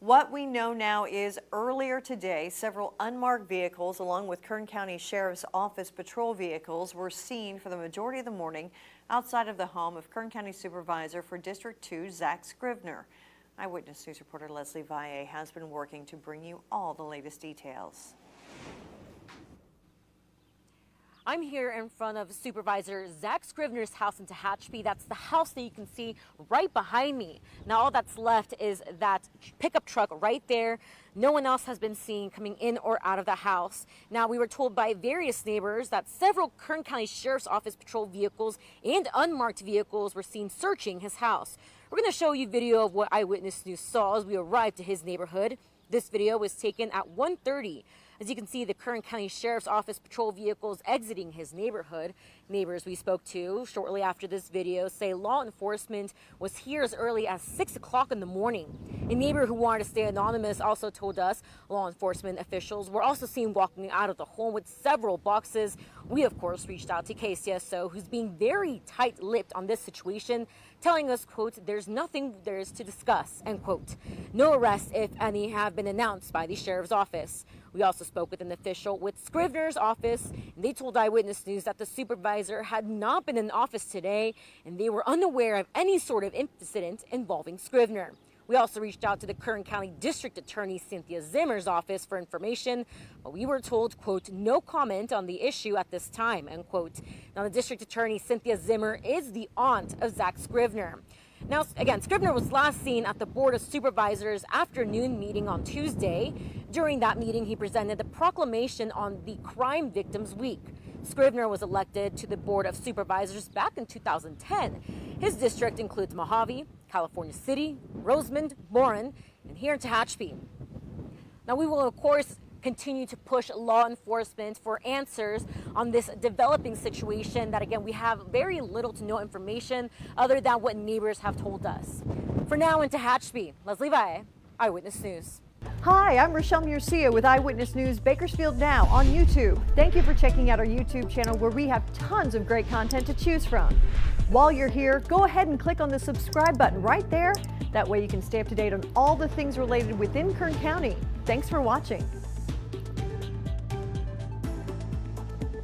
What we know now is earlier today, several unmarked vehicles along with Kern County Sheriff's Office patrol vehicles were seen for the majority of the morning outside of the home of Kern County Supervisor for District 2, Zack Scrivner. Eyewitness News reporter Leslie Valle has been working to bring you all the latest details. I'm here in front of Supervisor Zack Scrivner's house in Tehachapi. That's the house that you can see right behind me. Now all that's left is that pickup truck right there. No one else has been seen coming in or out of the house. Now we were told by various neighbors that several Kern County Sheriff's Office patrol vehicles and unmarked vehicles were seen searching his house. We're going to show you video of what Eyewitness News saw as we arrived to his neighborhood. This video was taken at 1.30 as you can see, the Kern County Sheriff's Office patrol vehicles exiting his neighborhood. Neighbors we spoke to shortly after this video say law enforcement was here as early as 6 o'clock in the morning. A neighbor who wanted to stay anonymous also told us law enforcement officials were also seen walking out of the home with several boxes. We, of course, reached out to KCSO, who's being very tight-lipped on this situation, telling us, quote, there's nothing there is to discuss, end quote. No arrests, if any, have been announced by the sheriff's office. We also spoke with an official with Scrivner's office, they told Eyewitness News that the supervisor had not been in office today, and they were unaware of any sort of incident involving Scrivner. We also reached out to the Kern County District Attorney Cynthia Zimmer's office for information, but we were told, quote, no comment on the issue at this time, end quote. Now, the District Attorney Cynthia Zimmer is the aunt of Zack Scrivner. Now, again, Scrivner was last seen at the Board of Supervisors afternoon meeting on Tuesday. During that meeting, he presented the proclamation on the Crime Victims Week. Scrivner was elected to the Board of Supervisors back in 2010. His district includes Mojave, California City, Rosamond, Boron, and here in Tehachapi. Now, we will, of course, continue to push law enforcement for answers on this developing situation that, again, we have very little to no information other than what neighbors have told us. For now, in Tehachapi, Leslie Valle, Eyewitness News. Hi, I'm Rochelle Murcia with Eyewitness News Bakersfield Now on YouTube. Thank you for checking out our YouTube channel where we have tons of great content to choose from. While you're here, go ahead and click on the subscribe button right there. That way you can stay up to date on all the things related within Kern County. Thanks for watching.